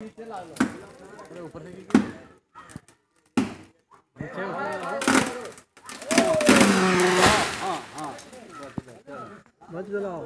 ऊपर से नीचे हाँ हाँ। मत चलाओ